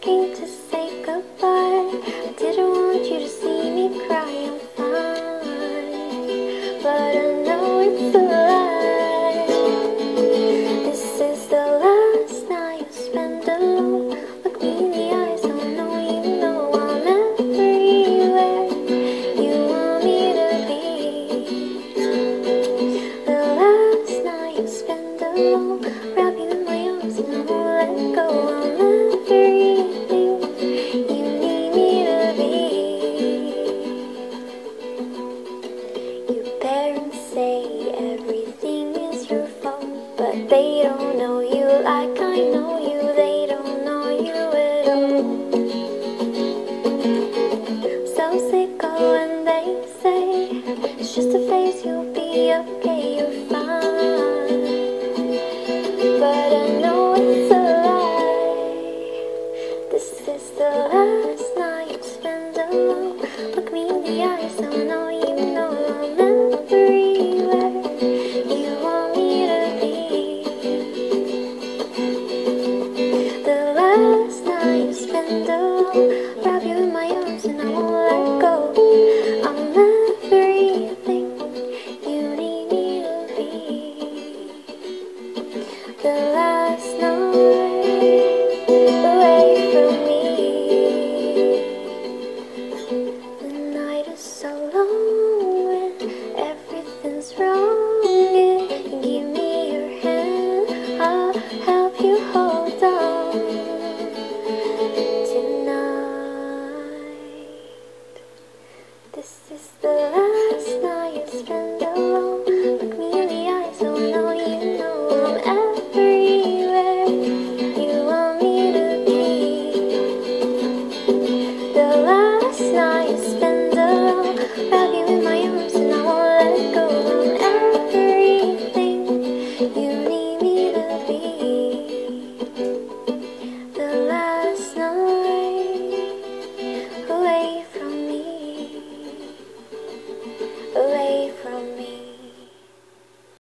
came to say goodbye. I didn't want you to see me cry. I'm fine, but I know it's a lie. This is the last night you spend alone. Look me in the eyes, I know you know I'm everywhere. You want me to be. The last night you spend alone, they don't know you like I know you. They don't know you at all. So sick of when they say it's just a phase, you'll be okay, you're fine. But I know it's a lie. This is the last night you spend alone. Look me in the eyes, I know you window Wrap you in my arms and I won't let go. I'm everything you need me to be. The last night This is the last night you spend alone.